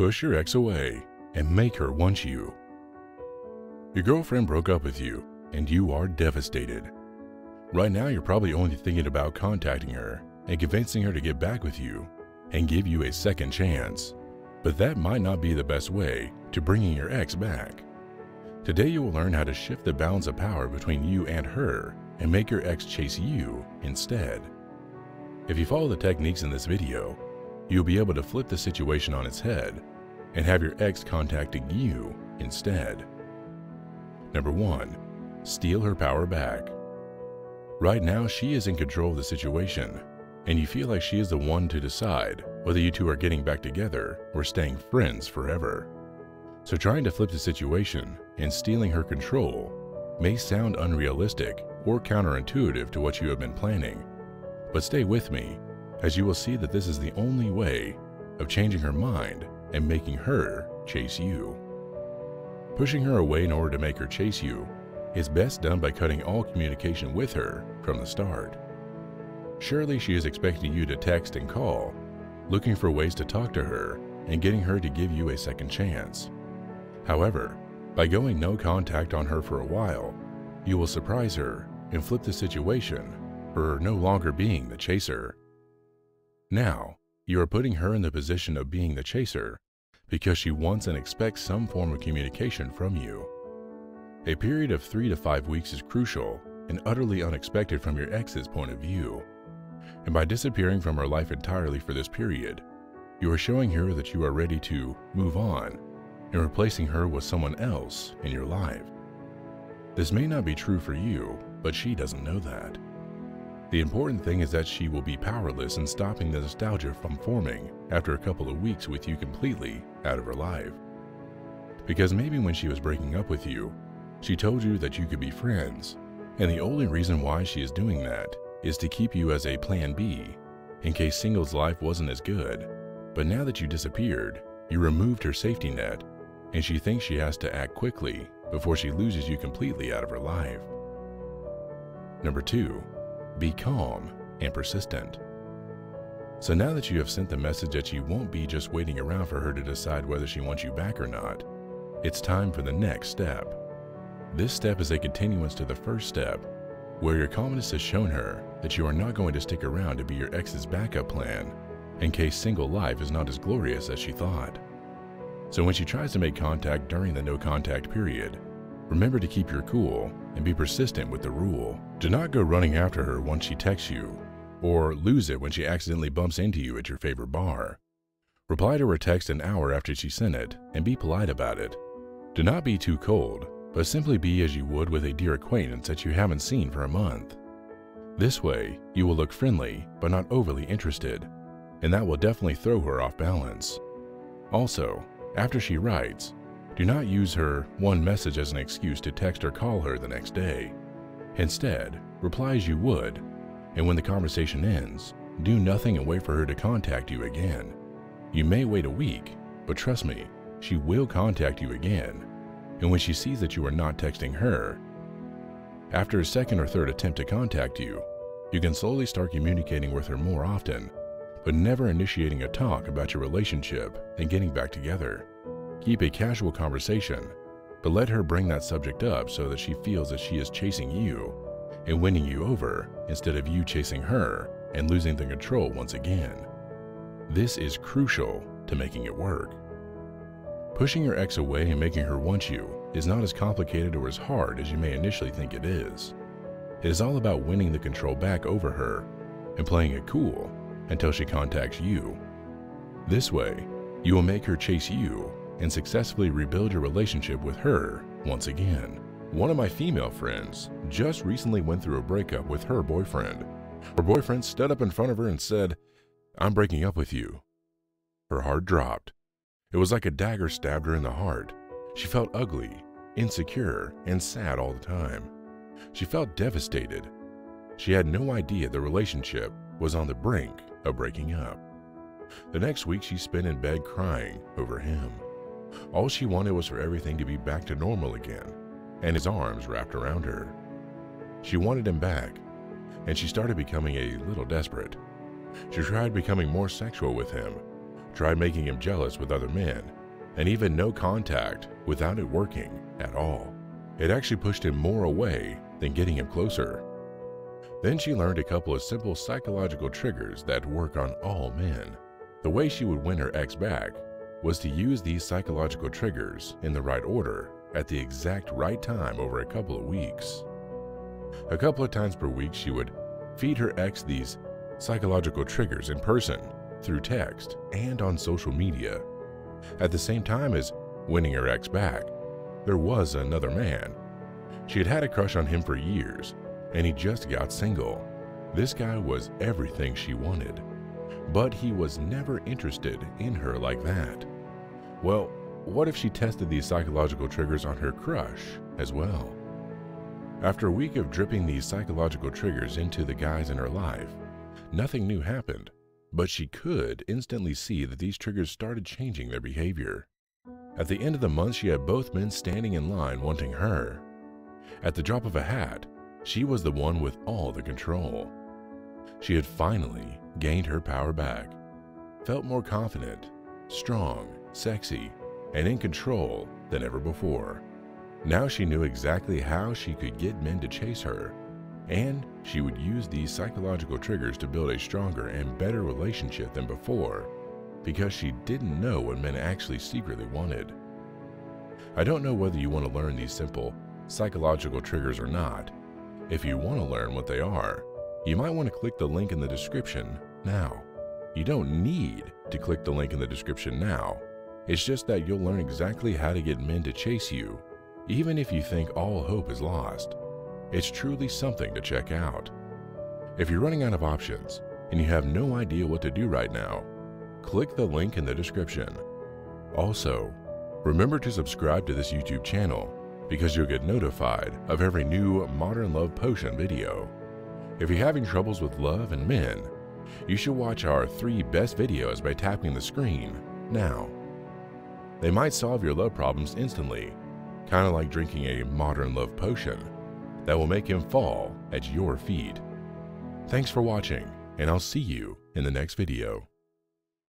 Push your ex away and make her want you. Your girlfriend broke up with you and you are devastated. Right now, you're probably only thinking about contacting her and convincing her to get back with you and give you a second chance. But that might not be the best way to bringing your ex back. Today, you will learn how to shift the balance of power between you and her and make your ex chase you instead. If you follow the techniques in this video, you'll be able to flip the situation on its head and have your ex contacting you instead. Number 1. Steal her power back. Right now, she is in control of the situation, and you feel like she is the one to decide whether you two are getting back together or staying friends forever. So trying to flip the situation and stealing her control may sound unrealistic or counterintuitive to what you have been planning. But stay with me, as you will see that this is the only way of changing her mind and making her chase you. Pushing her away in order to make her chase you is best done by cutting all communication with her from the start. Surely she is expecting you to text and call, looking for ways to talk to her and getting her to give you a second chance. However, by going no contact on her for a while, you will surprise her and flip the situation for her no longer being the chaser. Now, you are putting her in the position of being the chaser because she wants and expects some form of communication from you. A period of three to five weeks is crucial and utterly unexpected from your ex's point of view. And by disappearing from her life entirely for this period, you are showing her that you are ready to move on and replacing her with someone else in your life. This may not be true for you, but she doesn't know that. The important thing is that she will be powerless in stopping the nostalgia from forming after a couple of weeks with you completely out of her life. Because maybe when she was breaking up with you, she told you that you could be friends, and the only reason why she is doing that is to keep you as a plan B in case singles life wasn't as good. But now that you disappeared, you removed her safety net, and she thinks she has to act quickly before she loses you completely out of her life. Number 2. Be calm and persistent. So now that you have sent the message that you won't be just waiting around for her to decide whether she wants you back or not, it's time for the next step. This step is a continuance to the first step, where your calmness has shown her that you are not going to stick around to be your ex's backup plan in case single life is not as glorious as she thought. So when she tries to make contact during the no contact period, remember to keep your cool and be persistent with the rule. Do not go running after her once she texts you, or lose it when she accidentally bumps into you at your favorite bar. Reply to her text an hour after she sent it and be polite about it. Do not be too cold but simply be as you would with a dear acquaintance that you haven't seen for a month. This way, you will look friendly but not overly interested, and that will definitely throw her off balance. Also, after she writes, do not use her one message as an excuse to text or call her the next day. Instead, reply as you would, and when the conversation ends, do nothing and wait for her to contact you again. You may wait a week, but trust me, she will contact you again and when she sees that you are not texting her, after a second or third attempt to contact you, you can slowly start communicating with her more often, but never initiating a talk about your relationship and getting back together. Keep a casual conversation, but let her bring that subject up so that she feels that she is chasing you and winning you over instead of you chasing her and losing the control once again. This is crucial to making it work. Pushing your ex away and making her want you is not as complicated or as hard as you may initially think it is. It is all about winning the control back over her and playing it cool until she contacts you. This way, you will make her chase you and successfully rebuild your relationship with her once again. One of my female friends just recently went through a breakup with her boyfriend. Her boyfriend stood up in front of her and said, I'm breaking up with you. Her heart dropped it was like a dagger stabbed her in the heart. She felt ugly, insecure, and sad all the time. She felt devastated. She had no idea the relationship was on the brink of breaking up. The next week, she spent in bed crying over him. All she wanted was for everything to be back to normal again, and his arms wrapped around her. She wanted him back, and she started becoming a little desperate. She tried becoming more sexual with him, tried making him jealous with other men, and even no contact without it working at all. It actually pushed him more away than getting him closer. Then she learned a couple of simple psychological triggers that work on all men. The way she would win her ex back was to use these psychological triggers in the right order at the exact right time over a couple of weeks. A couple of times per week, she would feed her ex these psychological triggers in person, through text, and on social media. At the same time as winning her ex back, there was another man. She had had a crush on him for years and he just got single. This guy was everything she wanted, but he was never interested in her like that. Well, what if she tested these psychological triggers on her crush as well? After a week of dripping these psychological triggers into the guys in her life, nothing new happened, but she could instantly see that these triggers started changing their behavior. At the end of the month, she had both men standing in line wanting her. At the drop of a hat, she was the one with all the control. She had finally gained her power back, felt more confident, strong, sexy, and in control than ever before. Now she knew exactly how she could get men to chase her, and she would use these psychological triggers to build a stronger and better relationship than before because she didn't know what men actually secretly wanted. I don't know whether you want to learn these simple psychological triggers or not, if you want to learn what they are, you might want to click the link in the description now. You don't need to click the link in the description now. It's just that you'll learn exactly how to get men to chase you, even if you think all hope is lost. It's truly something to check out. If you're running out of options and you have no idea what to do right now, click the link in the description. Also, remember to subscribe to this YouTube channel because you'll get notified of every new Modern Love Potion video. If you're having troubles with love and men, you should watch our three best videos by tapping the screen now. They might solve your love problems instantly, kind of like drinking a modern love potion that will make him fall at your feet. Thanks for watching, and I'll see you in the next video.